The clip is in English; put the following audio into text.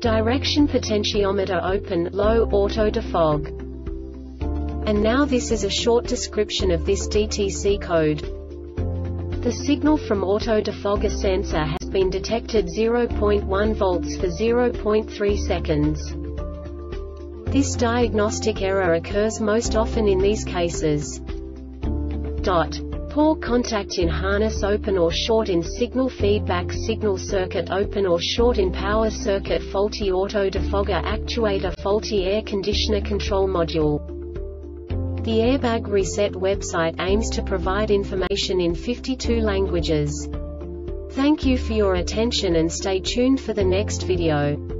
Direction potentiometer open, low, auto defog. And now this is a short description of this DTC code. The signal from auto defogger sensor has been detected 0.1 volts for 0.3 seconds. This diagnostic error occurs most often in these cases. Dot. Poor contact in harness open or short in signal feedback signal circuit open or short in power circuit faulty auto defogger actuator faulty air conditioner control module. The Airbag Reset website aims to provide information in 52 languages. Thank you for your attention and stay tuned for the next video.